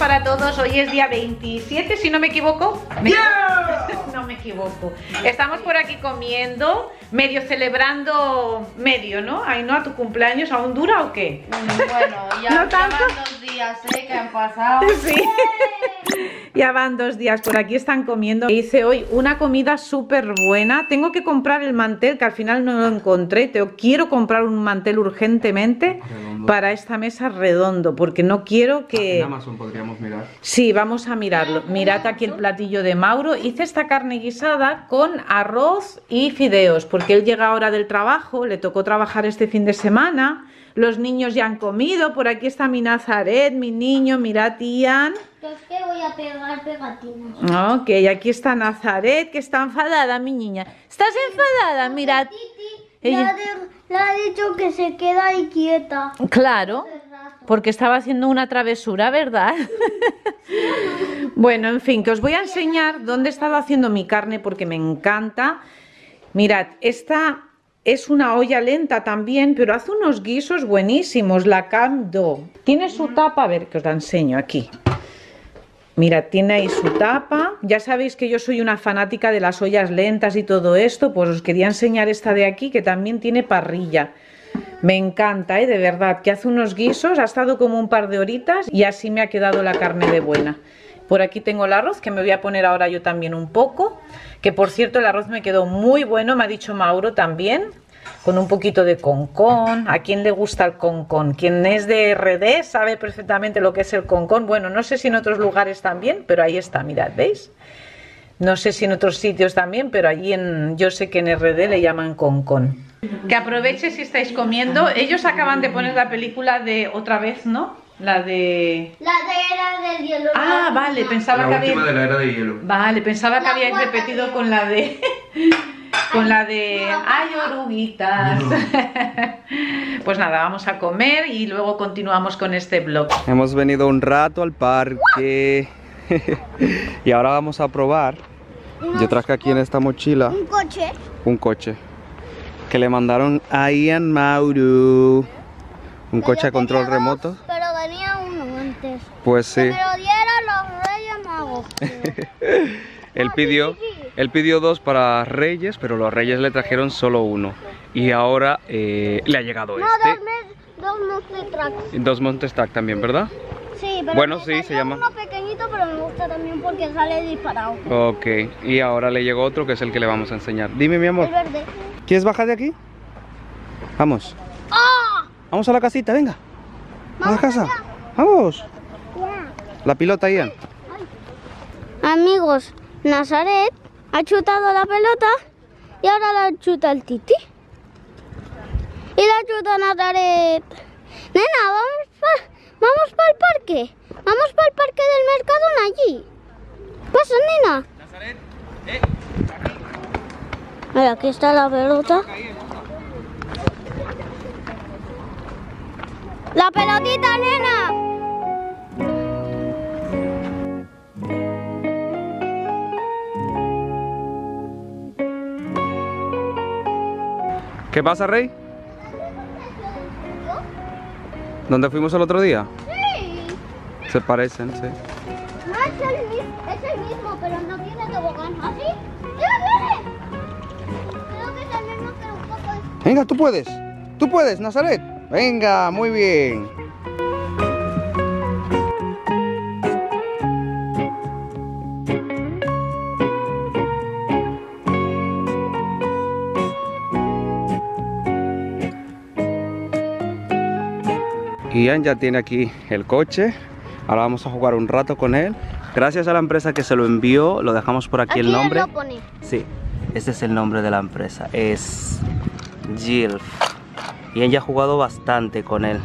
para todos. Hoy es día 27, si no me equivoco. ¿Me no me equivoco. Estamos por aquí comiendo, medio celebrando, medio, ¿no? Ay, ¿no? A tu cumpleaños, ¿aún dura o qué? Bueno, ya, ¿No ya tanto? van dos días, ¿eh? Que han pasado. Sí. Ya van dos días, por aquí están comiendo. Hice hoy una comida súper buena. Tengo que comprar el mantel, que al final no lo encontré. Te quiero comprar un mantel urgentemente Redondo. para esta mesa redondo, porque no quiero que... En Amazon podríamos mirar. Sí, vamos a mirarlo. Mirad aquí el platillo de Mauro. Hice esta carne guisada con arroz y fideos, porque él llega ahora del trabajo, le tocó trabajar este fin de semana. Los niños ya han comido. Por aquí está mi Nazaret, mi niño. Mirad, Ian. Yo es que voy a pegar pegatinas. Ok, aquí está Nazaret, que está enfadada, mi niña. ¿Estás enfadada? Mirad. Titi Ella- le ha dicho que se queda ahí quieta. Claro, porque estaba haciendo una travesura, ¿verdad? bueno, en fin, que os voy a enseñar dónde he estado haciendo mi carne porque me encanta. Mirad, esta es una olla lenta también, pero hace unos guisos buenísimos, la Camdo. Tiene su tapa, a ver que os la enseño aquí. Mira, tiene ahí su tapa. Ya sabéis que yo soy una fanática de las ollas lentas y todo esto, pues os quería enseñar esta de aquí que también tiene parrilla. Me encanta, ¿eh? de verdad, que hace unos guisos, ha estado como un par de horitas y así me ha quedado la carne de buena. Por aquí tengo el arroz, que me voy a poner ahora yo también un poco, que por cierto el arroz me quedó muy bueno, me ha dicho Mauro también, con un poquito de concón. ¿A quién le gusta el concón? Quien es de RD sabe perfectamente lo que es el concón. Bueno, no sé si en otros lugares también, pero ahí está, mirad, ¿veis? No sé si en otros sitios también, pero allí en, yo sé que en RD le llaman concón. Que aproveche si estáis comiendo. Ellos acaban de poner la película de otra vez, ¿no? La de... La de era del hielo. Ah, vale, pensaba que La última de había... la era de hielo. Vale, pensaba que La habíais repetido de- con la de... Con la de... ¡Ay, oruguitas! Pues nada, vamos a comer y luego continuamos con este vlog. Hemos venido un rato al parque. y ahora vamos a probar. Yo traje aquí en esta mochila Un coche. un coche. Que le mandaron a Ian Mauro. Un coche a control remoto. Pero tenía uno antes. Pues sí. Lo dieron los Reyes Magos. Él pidió, él pidió dos para Reyes, pero los Reyes le trajeron solo uno. Y ahora eh, le ha llegado no, este. dos, Monster Trucks. Dos Montes Tac también, ¿verdad? Sí, pero Bueno, sí, se llama- uno pequeñito, pero me gusta también porque sale disparado. Ok. Y ahora le llegó otro que es el que le vamos a enseñar. Dime, mi amor. Es verde. ¿Quieres bajar de aquí? Vamos. ¡Ah! Vamos a la casita, venga. A la Vamos casa. allá. Vamos. La pilota, Ian. Amigos, Nazaret ha chutado la pelota y ahora la chuta el Titi. Y la chuta Nazaret. Nena, vamos pa, vamos para el parque. Vamos para el parque del Mercadona allí. Pasa, nena. Mira, aquí está la pelota. La pelotita, nena. ¿Qué pasa, Rey? ¿Dónde fuimos el otro día? Sí. Se parecen, sí. No es el, mismo, es el mismo, pero no tiene tobogán. ¿Ah, sí? ¡Mira, viene! Creo que el mismo, pero un poco... Venga, tú puedes. Tú puedes, Nazaret. Venga, muy bien. Ian ya tiene aquí el coche. Ahora vamos a jugar un rato con él. Gracias a la empresa que se lo envió, lo dejamos por aquí, el nombre. lo pone. Sí, este es el nombre de la empresa. Es Gilf. Y ella ha jugado bastante con él.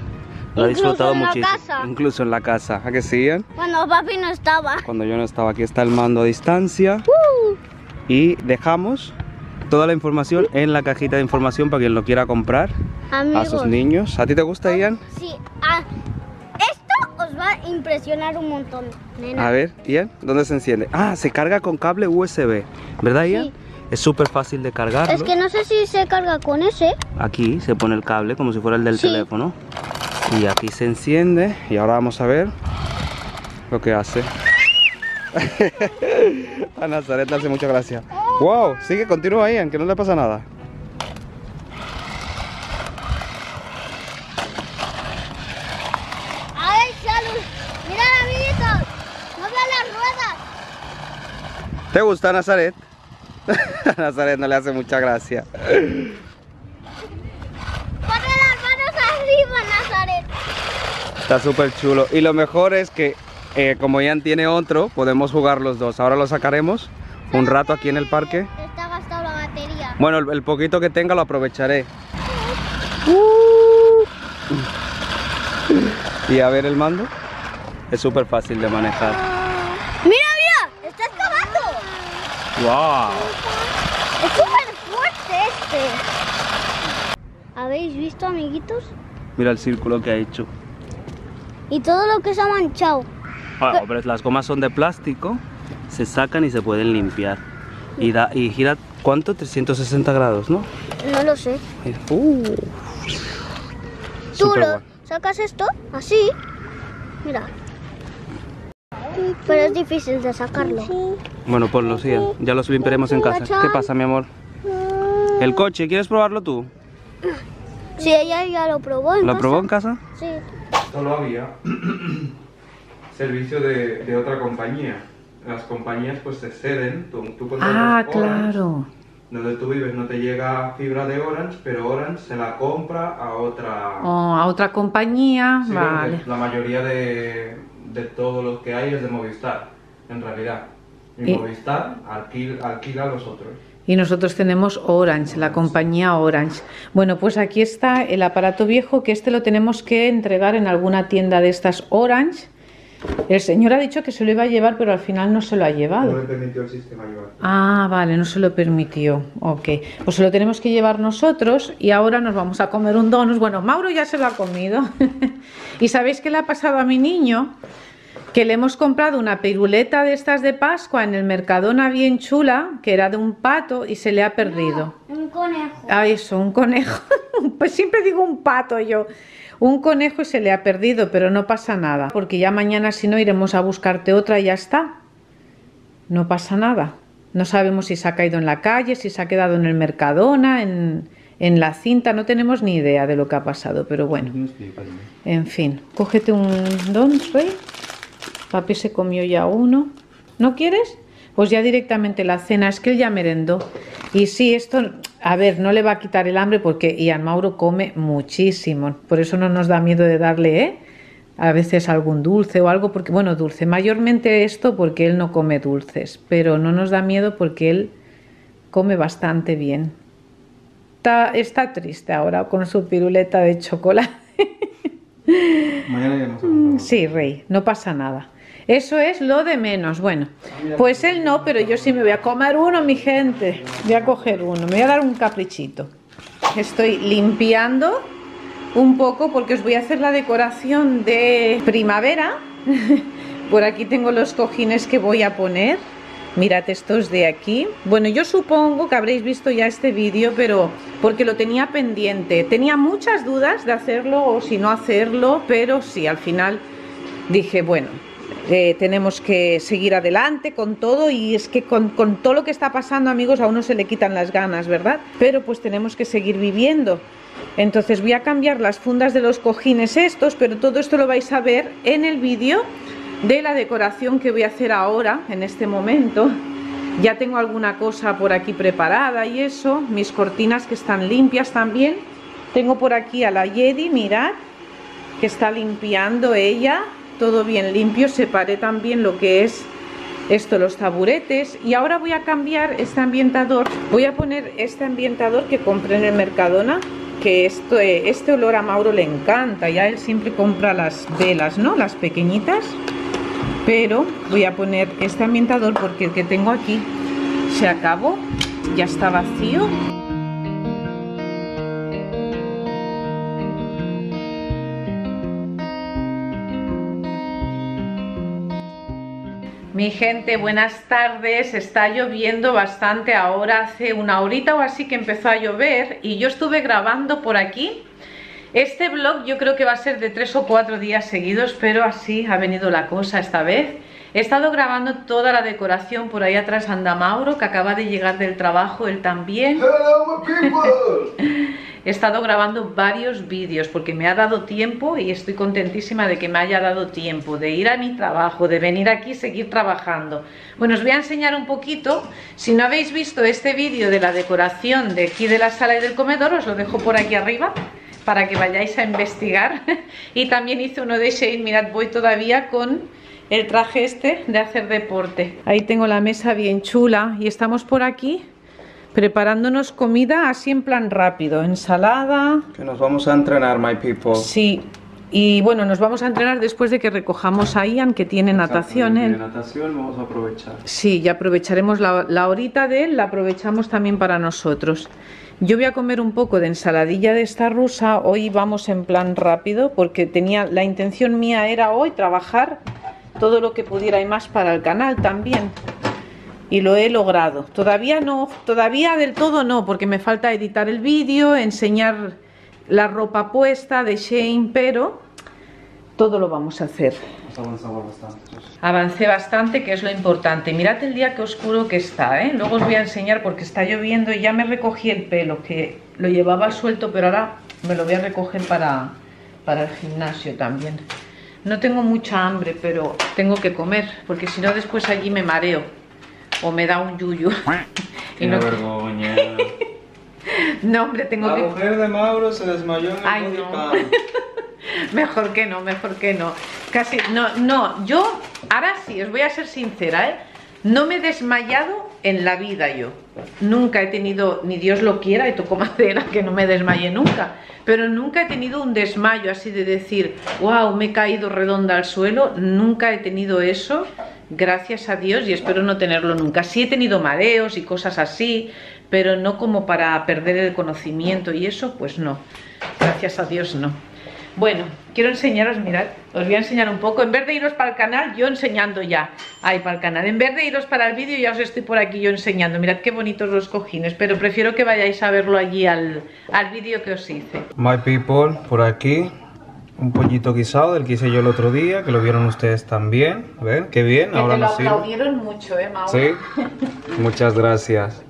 Lo ha disfrutado en la muchísimo. casa. Incluso en la casa. ¿A que sí, Ian? Cuando papi no estaba. Cuando yo no estaba aquí está el mando a distancia. Uh, Y dejamos toda la información en la cajita de información para quien lo quiera comprar amigos. a sus niños. ¿A ti te gusta, Ian? Sí, ah, esto os va a impresionar un montón, nena. A ver, Ian, ¿dónde se enciende? Ah, se carga con cable USB. ¿Verdad, Ian? Sí. Es súper fácil de cargarlo. Es que no sé si se carga con ese. Aquí se pone el cable como si fuera el del Sí. teléfono. Y aquí se enciende. Y ahora vamos a ver. lo que hace. A Nazaret le hace mucha gracia. Wow, sigue, continúa ahí, aunque no le pasa nada. A ver, salud. Mira, amiguitos. No vean las ruedas. ¿Te gusta Nazaret? A Nazaret no le hace mucha gracia. Pone las manos arriba, Nazaret. Está súper chulo. Y lo mejor es que eh, como Ian tiene otro, podemos jugar los dos. Ahora lo sacaremos un rato aquí en el parque. Está gastado la batería. Bueno, el, el poquito que tenga lo aprovecharé. Y a ver el mando. Es súper fácil de manejar. Mira, mira. Está excavando. ¡Wow! Es súper fuerte este. ¿Habéis visto, amiguitos? Mira el círculo que ha hecho. Y todo lo que se ha manchado. Ah, pero las gomas son de plástico, se sacan y se pueden limpiar. Y, da, y gira, ¿cuánto? 360 grados, ¿no? No lo sé. Uh, Tú lo guay. sacas esto así. Mira. Pero es difícil de sacarlo. Bueno, ponlo, sí, ya los limpiaremos en casa. ¿Qué pasa, mi amor? El coche, ¿quieres probarlo tú? Sí, ella ya lo probó. en ¿Lo casa. probó en casa? Sí. Solo había servicio de, de otra compañía. Las compañías pues se ceden, tú, tú Ah, Orange, claro. Donde tú vives no te llega fibra de Orange, pero Orange se la compra a otra... Oh, a otra compañía, Sí, vale. La mayoría de, de todos los que hay es de Movistar, en realidad. Y, Y- Movistar alquila, alquila a los otros. Y nosotros tenemos Orange, la compañía Orange. Bueno, pues aquí está el aparato viejo que este lo tenemos que entregar en alguna tienda de estas Orange. El señor ha dicho que se lo iba a llevar, pero al final no se lo ha llevado. permitió el sistema llevar. Ah, vale, no se lo permitió. Ok, pues se lo tenemos que llevar nosotros y ahora nos vamos a comer un donut. Bueno, Mauro ya se lo ha comido. ¿Y sabéis qué le ha pasado a mi niño? Que le hemos comprado una piruleta de estas de Pascua en el Mercadona bien chula, que era de un pato y se le ha perdido. Un conejo. Ah, eso, un conejo. Pues siempre digo un pato yo. Un conejo y se le ha perdido, pero no pasa nada, porque ya mañana si no iremos a buscarte otra y ya está. No pasa nada. No sabemos si se ha caído en la calle, si se ha quedado en el Mercadona, en, en la cinta, no tenemos ni idea de lo que ha pasado, pero bueno. En fin, cógete un don, Rey. Papi se comió ya uno. ¿No quieres? Pues ya directamente la cena, es que él ya merendó. Y sí, esto, a ver, no le va a quitar el hambre porque Ian Mauro come muchísimo. Por eso no nos da miedo de darle, ¿eh? A veces algún dulce o algo, porque, bueno, dulce, mayormente esto porque él no come dulces, pero no nos da miedo porque él come bastante bien. Está, está triste ahora con su piruleta de chocolate. Mañana iremos a comprar. Sí, Rey, no pasa nada. Eso es lo de menos. Bueno, pues él no, pero yo sí me voy a comer uno, mi gente. Voy a coger uno, me voy a dar un caprichito. Estoy limpiando un poco porque os voy a hacer la decoración de primavera. Por aquí tengo los cojines que voy a poner. Mirad estos de aquí. Bueno, yo supongo que habréis visto ya este vídeo, pero porque lo tenía pendiente. Tenía muchas dudas de hacerlo o si no hacerlo, pero sí, al final dije, bueno, tenemos que seguir adelante con todo y es que con, con todo lo que está pasando, amigos, a uno se le quitan las ganas, ¿verdad? Pero pues tenemos que seguir viviendo. Entonces voy a cambiar las fundas de los cojines estos, pero todo esto lo vais a ver en el vídeo de la decoración que voy a hacer ahora, en este momento. Ya tengo alguna cosa por aquí preparada y eso, mis cortinas que están limpias también. Tengo por aquí a la Yedi, mirad, que está limpiando ella, todo bien limpio. Separé también lo que es esto, los taburetes. Y ahora voy a cambiar este ambientador. Voy a poner este ambientador que compré en el Mercadona, que esto, eh, este olor a Mauro le encanta. Ya él siempre compra las velas, ¿no? Las pequeñitas. Pero voy a poner este ambientador porque el que tengo aquí se acabó, ya está vacío. Mi gente, buenas tardes. Está lloviendo bastante ahora, hace una horita o así que empezó a llover y yo estuve grabando por aquí Este vlog yo creo que va a ser de tres o cuatro días seguidos, pero así ha venido la cosa esta vez. He estado grabando toda la decoración, por ahí atrás anda Mauro, que acaba de llegar del trabajo, él también. Hello. He estado grabando varios vídeos porque me ha dado tiempo y estoy contentísima de que me haya dado tiempo de ir a mi trabajo, de venir aquí y seguir trabajando. Bueno, os voy a enseñar un poquito. Si no habéis visto este vídeo de la decoración de aquí de la sala y del comedor, os lo dejo por aquí arriba para que vayáis a investigar. Y también hice uno de Shane, mirad, voy todavía con el traje este de hacer deporte. Ahí tengo la mesa bien chula y estamos por aquí preparándonos comida así en plan rápido, ensalada. Que nos vamos a entrenar, my people. Sí, y bueno, nos vamos a entrenar después de que recojamos a Ian, que tiene natación. ¿eh? natación vamos a aprovechar. Sí, ya aprovecharemos la, la horita de él, la aprovechamos también para nosotros. Yo voy a comer un poco de ensaladilla de esta rusa, hoy vamos en plan rápido porque tenía la intención mía era hoy trabajar todo lo que pudiera y más para el canal también. Y lo he logrado. Todavía no, todavía del todo no, porque me falta editar el vídeo, enseñar la ropa puesta de Shane, pero todo lo vamos a hacer. Avanzado bastante. Avancé bastante, que es lo importante. Mirad el día que oscuro que está, ¿eh? Luego os voy a enseñar porque está lloviendo y ya me recogí el pelo, que lo llevaba suelto, pero ahora me lo voy a recoger para, para el gimnasio también. No tengo mucha hambre, pero tengo que comer, porque si no después allí me mareo o me da un yuyu. y Qué no, vergüenza. no, hombre, tengo La que... mujer de Mauro se desmayó en el Ay, no. Mejor que no, mejor que no. Casi, no, no, yo, ahora sí, os voy a ser sincera, ¿eh? No me he desmayado en la vida yo. Nunca he tenido, ni Dios lo quiera, y toco madera que no me desmaye nunca. Pero nunca he tenido un desmayo así de decir, wow, me he caído redonda al suelo. Nunca he tenido eso, gracias a Dios, y espero no tenerlo nunca. Sí he tenido mareos y cosas así, pero no como para perder el conocimiento y eso, pues no. Gracias a Dios no. Bueno, quiero enseñaros, mirad, os voy a enseñar un poco. En vez de iros para el canal, yo enseñando ya. Ahí para el canal. En vez de iros para el vídeo, ya os estoy por aquí yo enseñando. Mirad qué bonitos los cojines, pero prefiero que vayáis a verlo allí al, al vídeo que os hice. My people, por aquí, un pollito guisado del que hice yo el otro día, que lo vieron ustedes también. ¿Ven? Qué bien, Que ahora te lo nos sirve. aplaudieron mucho, ¿eh, Mauro? Sí, muchas gracias.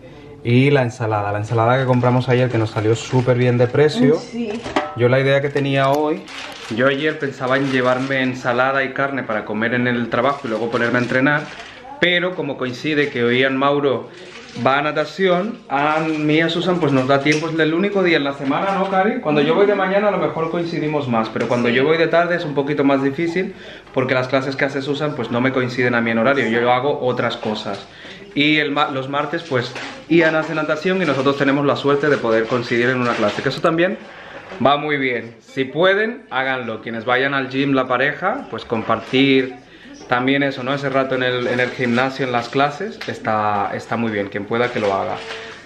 Y la ensalada, la ensalada que compramos ayer que nos salió súper bien de precio. Sí. Yo la idea que tenía hoy, yo ayer pensaba en llevarme ensalada y carne para comer en el trabajo y luego ponerme a entrenar, pero como coincide que hoy en Mauro va a natación, a mí y a Susan pues nos da tiempo, es el único día en la semana, ¿no, Cari? Cuando yo voy de mañana a lo mejor coincidimos más, pero cuando yo voy de tarde es un poquito más difícil porque las clases que hace Susan pues no me coinciden a mí en horario, yo hago otras cosas. Y el los martes pues Ian hace natación y nosotros tenemos la suerte de poder coincidir en una clase, que eso también va muy bien. Si pueden, háganlo. Quienes vayan al gym, la pareja, pues compartir también eso, ¿no? Ese rato en el, en el gimnasio, en las clases, está, está muy bien. Quien pueda que lo haga.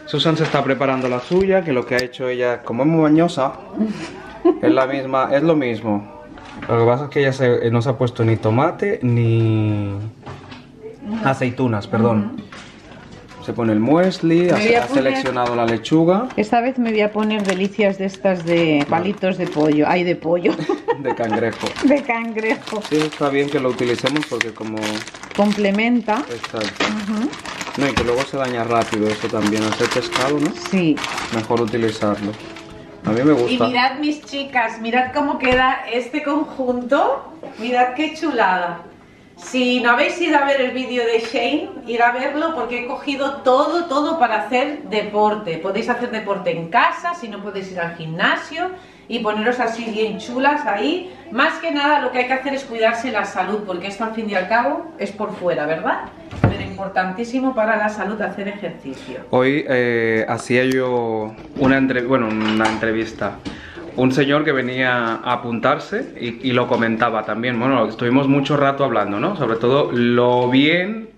Susan se está preparando la suya, que lo que ha hecho ella, como es muy bañosa, es la misma, es lo mismo. Lo que pasa es que ella se- eh, no se ha puesto ni tomate ni aceitunas, perdón. Se pone el muesli, ha, voy a ha poner- seleccionado la lechuga Esta vez me voy a poner delicias de estas de palitos de pollo. Ay, de pollo. de cangrejo. de cangrejo. Sí, está bien que lo utilicemos porque como... Complementa. Exacto. No, y que luego se daña rápido eso también. Al ser pescado, ¿no? Sí. Mejor utilizarlo. A mí me Y gusta. mirad mis chicas, mirad cómo queda este conjunto. Mirad qué chulada. Si no habéis ido a ver el vídeo de Shane, ir a verlo porque he cogido todo, todo para hacer deporte. Podéis hacer deporte en casa, si no podéis ir al gimnasio y poneros así bien chulas ahí. Más que nada lo que hay que hacer es cuidarse la salud, porque esto al fin y al cabo es por fuera, ¿verdad? Pero importantísimo para la salud hacer ejercicio. Hoy eh, hacía yo una, entre- bueno, una entrevista. Un señor que venía a apuntarse y, lo comentaba también. Bueno, estuvimos mucho rato hablando, ¿no? Sobre todo lo bien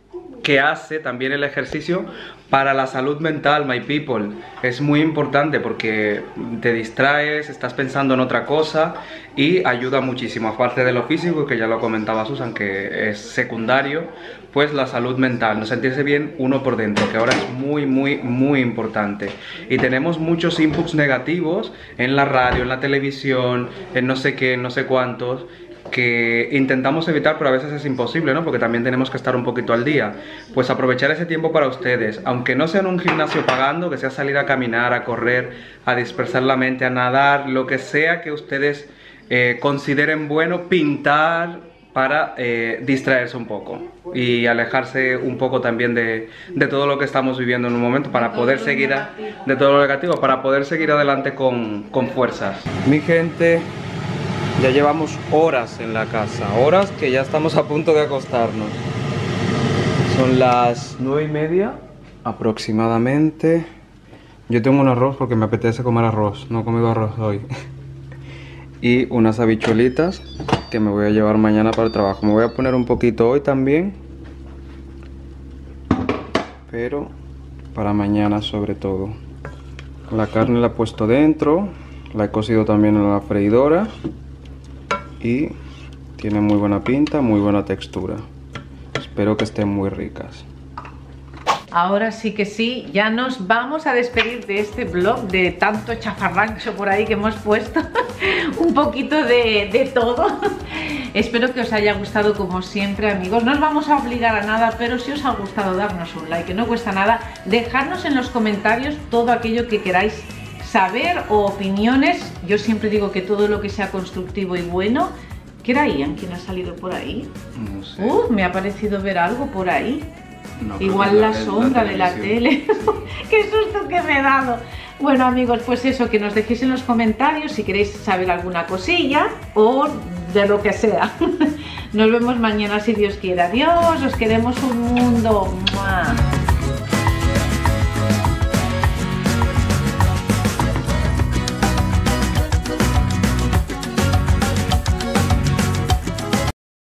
que hace también el ejercicio para la salud mental, my people. Es muy importante porque te distraes, estás pensando en otra cosa y ayuda muchísimo. Aparte de lo físico, que ya lo comentaba Susan, que es secundario, pues la salud mental, no sentirse bien uno por dentro, que ahora es muy, muy, muy importante. Y tenemos muchos inputs negativos en la radio, en la televisión, en no sé qué, no sé cuántos, que intentamos evitar, pero a veces es imposible, ¿no? Porque también tenemos que estar un poquito al día. Pues aprovechar ese tiempo para ustedes, aunque no sea en un gimnasio pagando, que sea salir a caminar, a correr, a dispersar la mente, a nadar, lo que sea que ustedes eh, consideren bueno, pintar, para eh, distraerse un poco y alejarse un poco también de, de, todo lo que estamos viviendo en un momento para poder seguir a, de todo lo negativo para poder seguir adelante con, con fuerzas. Mi gente ya llevamos horas en la casa horas que ya estamos a punto de acostarnos. Son las nueve y media aproximadamente. Yo tengo un arroz porque me apetece comer arroz no he comido arroz hoy. Y unas habichuelitas que me voy a llevar mañana para el trabajo. Me voy a poner un poquito hoy también, pero para mañana sobre todo. La carne la he puesto dentro, la he cocido también en la freidora y tiene muy buena pinta, muy buena textura. Espero que estén muy ricas. Ahora sí que sí, ya nos vamos a despedir de este blog de tanto chafarrancho por ahí que hemos puesto. un poquito de, de todo. Espero que os haya gustado como siempre amigos. No os vamos a obligar a nada, pero si os ha gustado darnos un like, que no cuesta nada. Dejadnos en los comentarios todo aquello que queráis saber o opiniones. Yo siempre digo que todo lo que sea constructivo y bueno. ¿Qué era Ian? ¿Quién ha salido por ahí? No sé. Uh, me ha parecido ver algo por ahí. No, Igual la, la- sombra la de la tele. Qué susto que me he dado. Bueno amigos, pues eso, que nos dejéis en los comentarios si queréis saber alguna cosilla o de lo que sea. Nos vemos mañana si Dios quiere. Adiós, os queremos un mundo. ¡Mua!